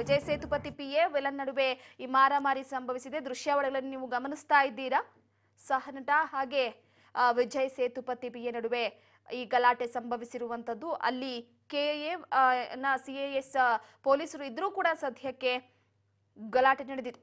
Vijay Sethupathi P A villain ನಡುವೆ ಈ ಮಾರಾಮಾರಿ ಸಂಭವಿಸಿದೆ. ದೃಶ್ಯಾವಳಿಗಳನ್ನು ನೀವು ಗಮನಿಸ್ತಾ ಇದ್ದೀರಾ? ಸಹನಟ ಹಾಗೆ ವಿಜಯ್ ಸೇತುಪತಿ ಪಿ ಎ ನಡುವೆ ಈ ಗಲಾಟೆ ಸಂಭವಿಸಿರುವಂಥದ್ದು. ಅಲ್ಲಿ ಕೆ ಎ ನ ಸಿ ಎ ಎಸ್ ಪೊಲೀಸರು ಇದ್ದರೂ ಕೂಡ ಸದ್ಯಕ್ಕೆ ಗಲಾಟೆ ನಡೆದಿದೆ.